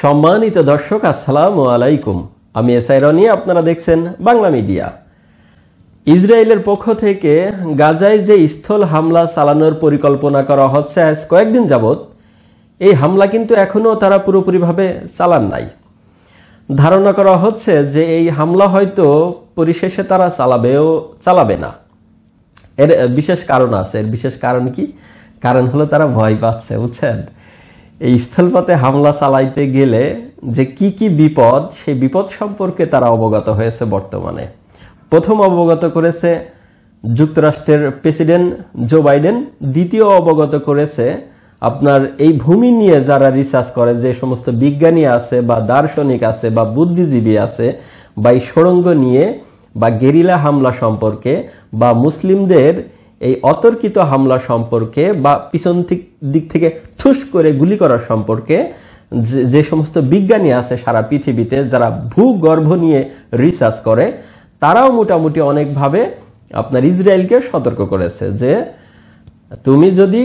সম্মানিত দর্শক, আসসালাম আলাইকুম। আমি এসআই রনি, আপনারা দেখছেন বাংলা মিডিয়া। ইসরায়েলের পক্ষ থেকে গাজায় যে স্থল হামলা চালানোর পরিকল্পনা করা হচ্ছে আজ কয়েকদিন যাবৎ, এই হামলা কিন্তু এখনও তারা পুরোপুরিভাবে চালান নাই। ধারণা করা হচ্ছে যে এই হামলা হয়তো পরিশেষে তারা চালাবেও, চালাবে না। এর বিশেষ কারণ আছে। এর বিশেষ কারণ কি? কারণ হলো তারা ভয় পাচ্ছে, বুঝছেন? এই স্থলপথে হামলা চালাইতে গেলে যে কি কি বিপদ, সেই বিপদ সম্পর্কে তারা অবগত হয়েছে বর্তমানে। প্রথম অবগত করেছে যুক্তরাষ্ট্রের প্রেসিডেন্ট জো বাইডেন। দ্বিতীয় অবগত করেছে আপনার এই ভূমি নিয়ে যারা রিসার্চ করে, যে সমস্ত বিজ্ঞানী আছে বা দার্শনিক আছে বা বুদ্ধিজীবী আছে বা এই সুড়ঙ্গ নিয়ে বা গেরিলা হামলা সম্পর্কে বা মুসলিমদের এই অতর্কিত হামলা সম্পর্কে বা পিছন দিক থেকে ঠুস করে গুলি করার সম্পর্কে যে সমস্ত বিজ্ঞানী আছে সারা পৃথিবীতে, যারা ভূগর্ভ নিয়ে রিসার্চ করে, তারাও মোটামুটি অনেকভাবে আপনার ইসরায়েলকে সতর্ক করেছে যে, তুমি যদি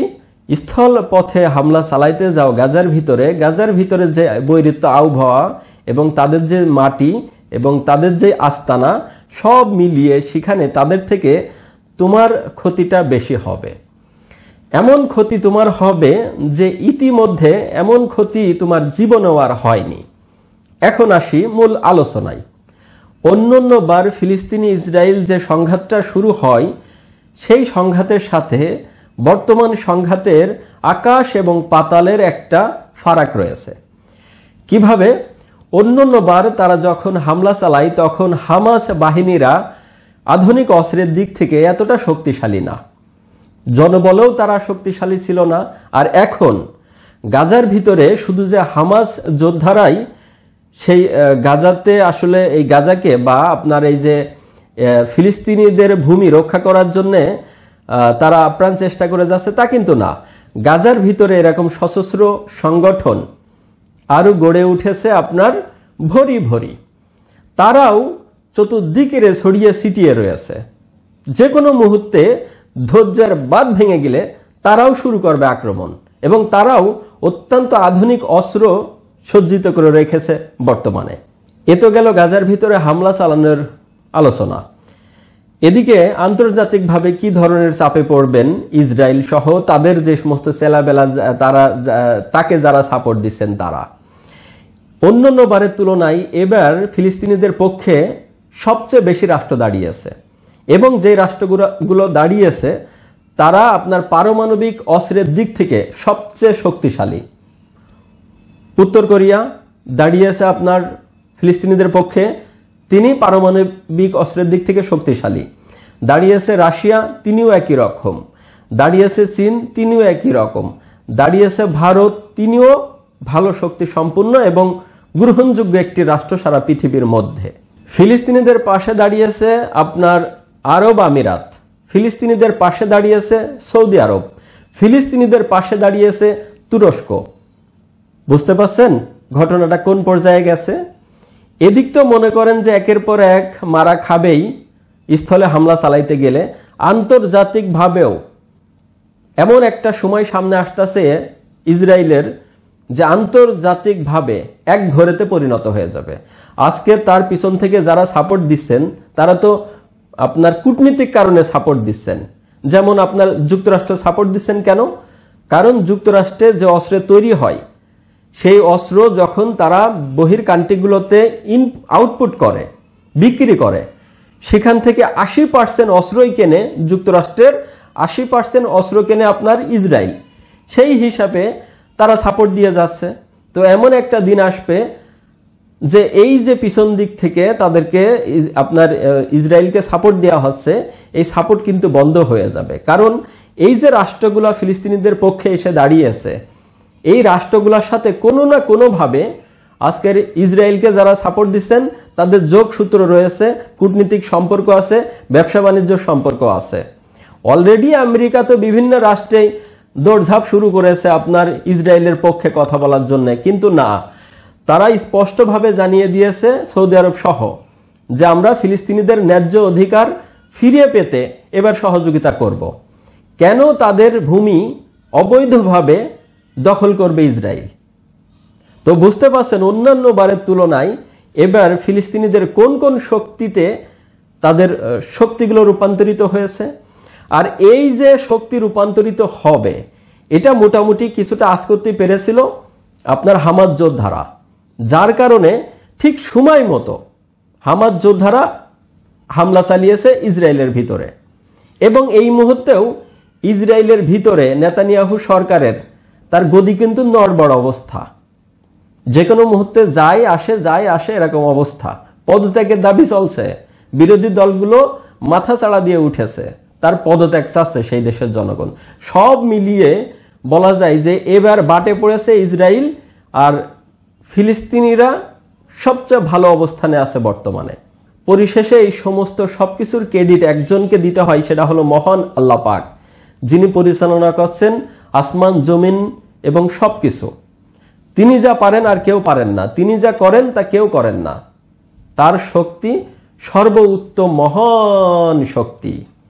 স্থল পথে হামলা চালাইতে যাও গাজার ভিতরে গাজার ভিতরে যে বৈরিত্য আবহাওয়া এবং তাদের যে মাটি এবং তাদের যে আস্তানা, সব মিলিয়ে সেখানে তাদের থেকে তোমার ক্ষতিটা বেশি হবে। এমন ক্ষতি তোমার হবে যে ইতিমধ্যে এমন ক্ষতি তোমার জীবনেও আর হয়নি। এখন আসি মূল আলোচনায়। অন্য বার ফিলিস্তিনি ইসরায়েল যে সংঘাতটা শুরু হয়, সেই সংঘাতের সাথে বর্তমান সংঘাতের আকাশ এবং পাতালের একটা ফারাক রয়েছে। কীভাবে? অন্যবার তারা যখন হামলা চালায়, তখন হামাস বাহিনীরা আধুনিক অস্ত্রের দিক থেকে এতটা শক্তিশালী না। জনবলেও তারা শক্তিশালী ছিল না, আর এখন গাজার ভিতরে শুধু যে হামাস যোদ্ধারাই সেই গাজাতে আসলে এই গাজাকে বা আপনার এই যে ফিলিস্তিনিদের ভূমি রক্ষা করার জন্যে তারা আপ্রাণ চেষ্টা করে যাচ্ছে তা কিন্তু না। গাজার ভিতরে এরকম সশস্ত্র সংগঠন আরও গড়ে উঠেছে আপনার ভরি ভরি। তারাও চতুর্দিকে ছড়িয়ে ছিটিয়ে রয়েছে। যে কোনো মুহূর্তে ধৈর্যের বাদ ভেঙে গেলে তারাও শুরু করবে আক্রমণ এবং তারাও অত্যন্ত আধুনিক অস্ত্র সজ্জিত করে রেখেছে বর্তমানে। এ তো গেল গাজার ভিতরে হামলা চালানোর আলোচনা। এদিকে আন্তর্জাতিকভাবে কি ধরনের চাপে পড়বেন ইসরায়েল সহ তাদের যে সমস্ত সেলাবেলা তারা, তাকে যারা সাপোর্ট দিচ্ছেন তারা। অন্যান্য বারের তুলনায় এবার ফিলিস্তিনিদের পক্ষে সবচেয়ে বেশি রাষ্ট্র দাঁড়িয়েছে। এবং যে রাষ্ট্রগুলো দাঁড়িয়েছে, তারা আপনার পারমাণবিক অস্ত্রের দিক থেকে সবচেয়ে শক্তিশালী। উত্তর কোরিয়া দাঁড়িয়েছে আপনার ফিলিস্তিনিদের পক্ষে, তিনি পারমাণবিক অস্ত্রের দিক থেকে শক্তিশালী। দাঁড়িয়েছে রাশিয়া, তিনিও একই রকম। দাঁড়িয়েছে চীন, তিনিও একই রকম। দাঁড়িয়েছে ভারত, তিনিও ভালো শক্তি সম্পূর্ণ এবং গ্রহণযোগ্য একটি রাষ্ট্র সারা পৃথিবীর মধ্যে। ফিলিস্তিনিদের পাশে দাঁড়িয়েছে আপনার আরব আমিরাত। ফিলিস্তিনিদের পাশে দাঁড়িয়েছে সৌদি আরব। ফিলিস্তিনিদের পাশে দাঁড়িয়েছে তুরস্ক। বুঝতে পারছেন ঘটনাটা কোন পর্যায়ে গেছে? এদিক তো মনে করেন যে একের পর এক মারা খাবেই, স্থলে হামলা চালাইতে গেলে। আন্তর্জাতিকভাবেও এমন একটা সময় সামনে আসতেছে ইসরায়েলের যে আন্তর্জাতিকভাবে এক ঘরেতে পরিণত হয়ে যাবে। আজকে তার পিছন থেকে যারা সাপোর্ট দিচ্ছেন, তারা তো আপনার কূটনীতিক কারণে সাপোর্ট দিচ্ছেন। যেমন আপনার যুক্তরাষ্ট্র সাপোর্ট দিচ্ছেন কেন? কারণ যুক্তরাষ্ট্রে যে অস্ত্রে তৈরি হয়, সেই অস্ত্র যখন তারা বহির কান্ট্রিগুলোতে ইন আউটপুট করে, বিক্রি করে, সেখান থেকে আশি পার্সেন্ট অস্ত্রই কেনে যুক্তরাষ্ট্রের, আশি পার্সেন্ট অস্ত্র কেনে আপনার ইসরায়েল। সেই হিসাবে তারা সাপোর্ট দিয়ে যাচ্ছে। তো এমন একটা দিন আসবে যে এই যে পিছন দিক থেকে তাদেরকে আপনার ইসরায়েলকে সাপোর্ট দেওয়া হচ্ছে, এই সাপোর্ট কিন্তু বন্ধ হয়ে যাবে। কারণ এই যে রাষ্ট্রগুলো ফিলিস্তিনিদের পক্ষে এসে দাঁড়িয়েছে, এই রাষ্ট্রগুলোর সাথে কোনো না কোনোভাবে আজকের ইসরায়েলকে যারা সাপোর্ট দিচ্ছেন, তাদের যোগসূত্র রয়েছে, কূটনীতিক সম্পর্ক আছে ব্যবসা বাণিজ্য সম্পর্ক আছে। অলরেডি আমেরিকা তো বিভিন্ন রাষ্ট্রেই দৌড়ঝাঁপ শুরু করেছে আপনার ইসরায়েলের পক্ষে কথা বলার জন্য। কিন্তু না, তারা স্পষ্টভাবে জানিয়ে দিয়েছে সৌদি আরব সহ যে আমরা ফিলিস্তিনিদের ন্যায্য অধিকার ফিরিয়ে পেতে এবার সহযোগিতা করব। কেন তাদের ভূমি অবৈধভাবে দখল করবে ইসরায়েল? তো বুঝতে পারছেন, অন্যান্য বারের তুলনায় এবার ফিলিস্তিনিদের কোন কোন শক্তিতে তাদের শক্তিগুলো রূপান্তরিত হয়েছে? আর এই যে শক্তি রূপান্তরিত হবে, এটা মোটামুটি কিছুটা আজ করতে পেরেছিল আপনার হামাদ যোদ্ধারা। যার কারণে ঠিক সময় মতো হামাদ যোদ্ধারা হামলা চালিয়েছে ইসরায়েলের ভিতরে। এবং এই মুহূর্তেও ইসরায়েলের ভিতরে নেতানিয়াহু সরকারের তার গদি কিন্তু নড়বড় অবস্থা। যে কোনো মুহূর্তে যায়, আসে যায়, আসে এরকম অবস্থা। পদত্যাগের দাবি চলছে। বিরোধী দলগুলো মাথা চাড়া দিয়ে উঠেছে। তার পদত্যাগ চাচ্ছে সেই দেশের জনগণ। সব মিলিয়ে বলা যায় যে এবার বাটে পড়েছে ইসরায়েল আর ফিলিস্তিনিরা সবচেয়ে ভালো অবস্থানে আছে বর্তমানে। পরিশেষে এই সমস্ত সব কিছুর ক্রেডিট একজনকে দিতে হয়, সেটা হলো মহান আল্লাহ পাক, যিনি পরিচালনা করছেন আসমান, জমিন এবং সবকিছু। তিনি যা পারেন আর কেউ পারেন না। তিনি যা করেন তা কেউ করেন না। তার শক্তি সর্বোত্তম মহান শক্তি।